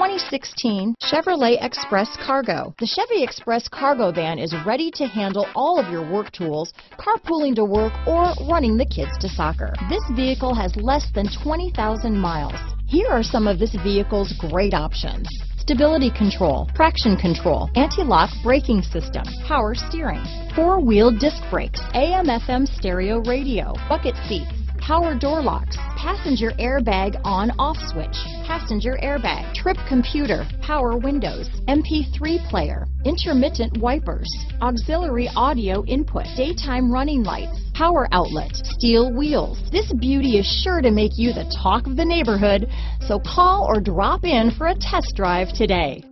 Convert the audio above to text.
2016 Chevrolet Express Cargo. The Chevy Express Cargo van is ready to handle all of your work tools, carpooling to work, or running the kids to soccer. This vehicle has less than 20,000 miles. Here are some of this vehicle's great options. Stability control, traction control, anti-lock braking system, power steering, four-wheel disc brakes, AM FM stereo radio, bucket seats, power door locks, passenger airbag on off switch, passenger airbag, trip computer, power windows, MP3 player, intermittent wipers, auxiliary audio input, daytime running lights, power outlet, steel wheels. This beauty is sure to make you the talk of the neighborhood, so call or drop in for a test drive today.